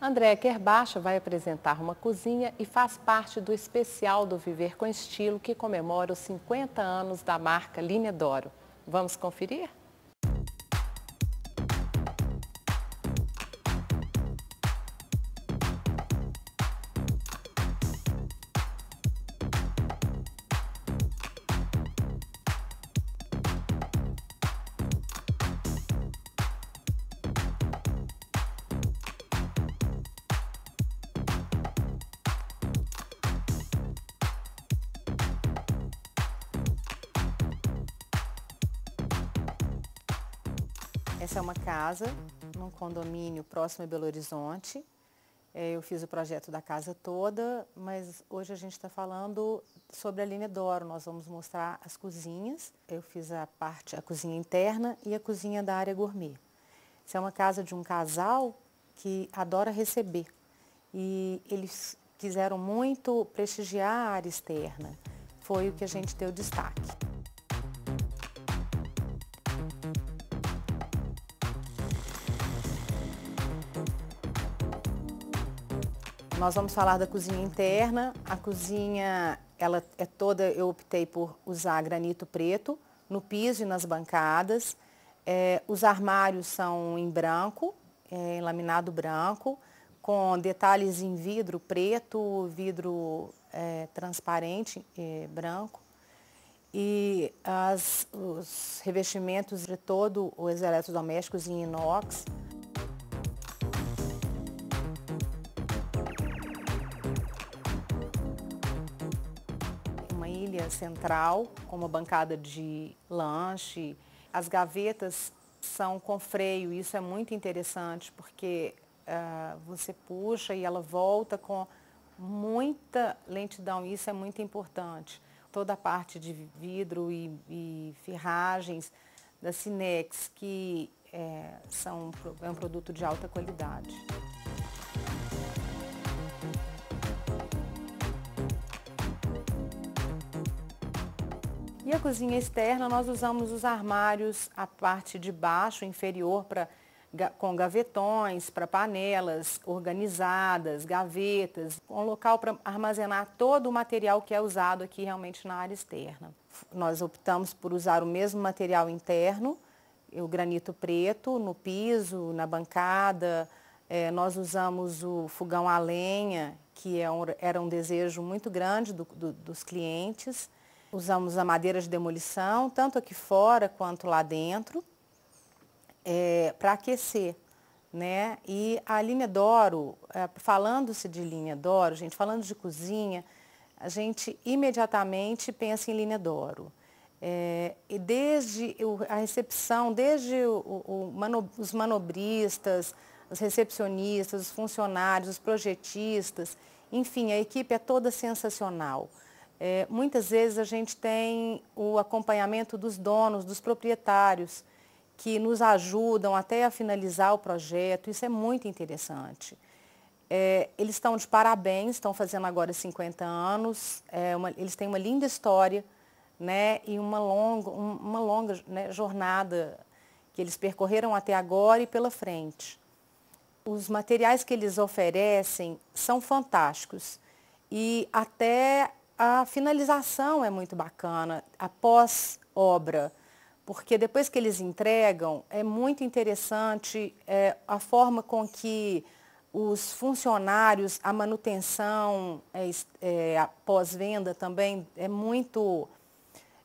Andréa Kerbacha vai apresentar uma cozinha e faz parte do especial do Viver com Estilo que comemora os 50 anos da marca Linha Doro. Vamos conferir? Essa é uma casa num condomínio próximo a Belo Horizonte. É, eu fiz o projeto da casa toda, mas hoje a gente está falando sobre a linha Doro. Nós vamos mostrar as cozinhas. Eu fiz a parte, a cozinha interna e a cozinha da área gourmet. Essa é uma casa de um casal que adora receber. E eles quiseram muito prestigiar a área externa. Foi o que a gente deu destaque. Nós vamos falar da cozinha interna. A cozinha, ela é toda, eu optei por usar granito preto no piso e nas bancadas. É, os armários são em branco, é, em laminado branco, com detalhes em vidro preto, vidro é, transparente, é, branco. E as, os revestimentos de todo os eletrodomésticos em inox. Central, com uma bancada de lanche. As gavetas são com freio, isso é muito interessante, porque uh, você puxa e ela volta com muita lentidão, isso é muito importante. Toda a parte de vidro e, e ferragens da Cinex, que é, são, é um produto de alta qualidade. E a cozinha externa, nós usamos os armários, a parte de baixo, inferior, pra, com gavetões para panelas organizadas, gavetas, um local para armazenar todo o material que é usado aqui realmente na área externa. Nós optamos por usar o mesmo material interno, o granito preto no piso, na bancada. É, nós usamos o fogão a lenha, que é um, era um desejo muito grande do, do, dos clientes. Usamos a madeira de demolição, tanto aqui fora quanto lá dentro, é, para aquecer. Né? E a linha Doro, é, falando-se de linha Doro, gente, falando de cozinha, a gente imediatamente pensa em linha Doro. É, e desde a recepção, desde o, o, mano, os manobristas, os recepcionistas, os funcionários, os projetistas, enfim, a equipe é toda sensacional. É, muitas vezes a gente tem o acompanhamento dos donos, dos proprietários, que nos ajudam até a finalizar o projeto. Isso é muito interessante. É, eles estão de parabéns, estão fazendo agora 50 anos. É uma, eles têm uma linda história né, e uma longa, uma longa né, jornada que eles percorreram até agora e pela frente. Os materiais que eles oferecem são fantásticos e até a finalização é muito bacana, após obra, porque depois que eles entregam, é muito interessante é, a forma com que os funcionários, a manutenção é, é, após venda também é muito,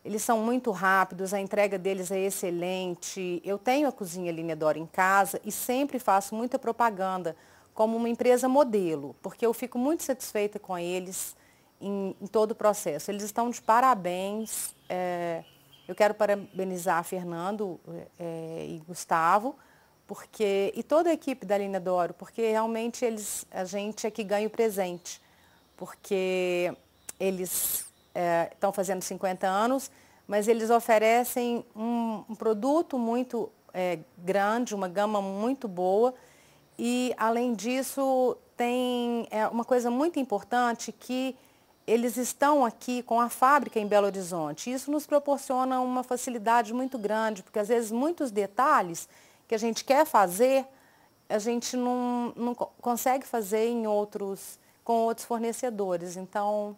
eles são muito rápidos, a entrega deles é excelente. Eu tenho a Cozinha Linha Dora em casa e sempre faço muita propaganda como uma empresa modelo, porque eu fico muito satisfeita com eles em, em todo o processo. Eles estão de parabéns. É, eu quero parabenizar Fernando é, e Gustavo, porque e toda a equipe da Linha Doro, porque realmente eles, a gente é que ganha o presente, porque eles é, estão fazendo 50 anos, mas eles oferecem um, um produto muito é, grande, uma gama muito boa, e além disso tem é, uma coisa muito importante que eles estão aqui com a fábrica em Belo Horizonte. Isso nos proporciona uma facilidade muito grande, porque às vezes muitos detalhes que a gente quer fazer a gente não, não consegue fazer em outros, com outros fornecedores. Então,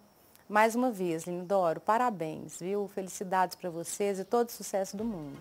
mais uma vez, Lindoro, parabéns, viu? Felicidades para vocês e todo sucesso do mundo.